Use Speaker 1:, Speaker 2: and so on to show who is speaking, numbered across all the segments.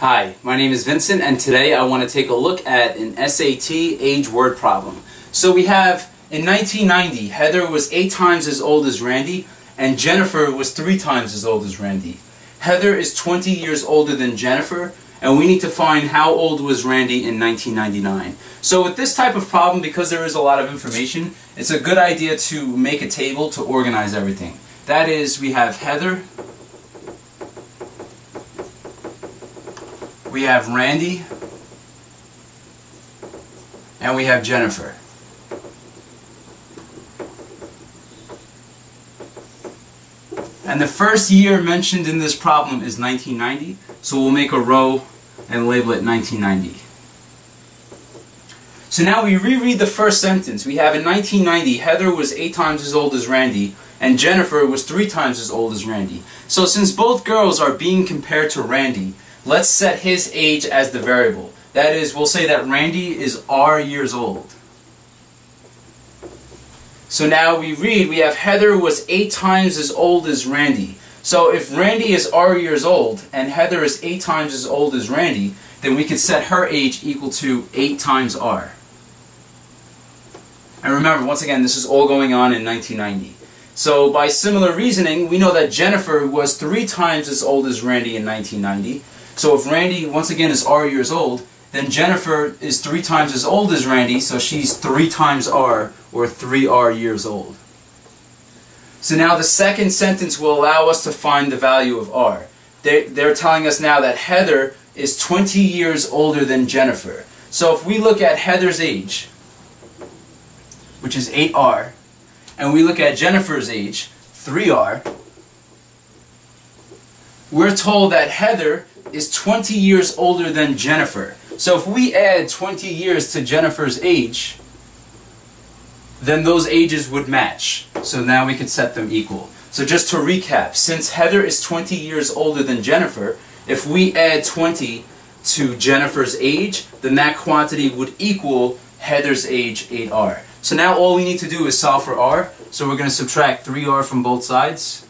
Speaker 1: Hi, my name is Vincent and today I want to take a look at an SAT age word problem. So we have in 1990 Heather was 8 times as old as Randy and Jennifer was 3 times as old as Randy. Heather is 20 years older than Jennifer and we need to find how old was Randy in 1999. So with this type of problem, because there is a lot of information, it's a good idea to make a table to organize everything. That is, we have Heather, we have Randy, and we have Jennifer. And the first year mentioned in this problem is 1990, so we'll make a row and label it 1990. So now we reread the first sentence. We have in 1990, Heather was eight times as old as Randy, and Jennifer was three times as old as Randy. So since both girls are being compared to Randy, let's set his age as the variable. That is, we'll say that Randy is R years old. So now we read, we have Heather was eight times as old as Randy. So if Randy is R years old and Heather is eight times as old as Randy, then we could set her age equal to eight times R. And remember, once again, this is all going on in 1990. So by similar reasoning, we know that Jennifer was three times as old as Randy in 1990. So if Randy, once again, is R years old, then Jennifer is three times as old as Randy, so she's three times R, or 3R years old. So now the second sentence will allow us to find the value of R. They're, they're telling us now that Heather is 20 years older than Jennifer. So if we look at Heather's age, which is 8R, and we look at Jennifer's age, 3R, we're told that Heather is 20 years older than Jennifer. So if we add 20 years to Jennifer's age, then those ages would match. So now we could set them equal. So just to recap, since Heather is 20 years older than Jennifer, if we add 20 to Jennifer's age, then that quantity would equal Heather's age 8R. So now all we need to do is solve for R. So we're going to subtract 3R from both sides.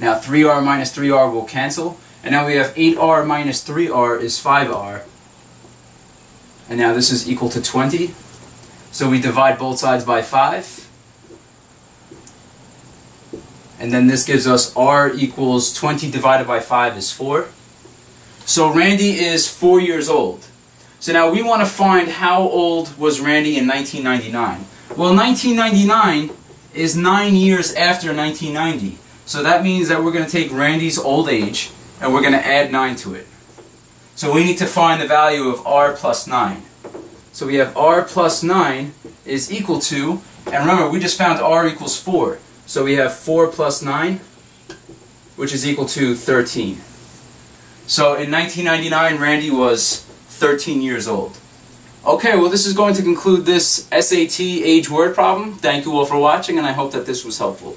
Speaker 1: Now 3R minus 3R will cancel. And now we have 8r minus 3r is 5r. And now this is equal to 20. So we divide both sides by 5. And then this gives us r equals 20 divided by 5 is 4. So Randy is 4 years old. So now we want to find how old was Randy in 1999. Well, 1999 is 9 years after 1990. So that means that we're going to take Randy's old age and we're going to add 9 to it. So we need to find the value of r plus 9. So we have r plus 9 is equal to, and remember we just found r equals 4. So we have 4 plus 9, which is equal to 13. So in 1999, Randy was 13 years old. Okay, well this is going to conclude this SAT age word problem. Thank you all for watching and I hope that this was helpful.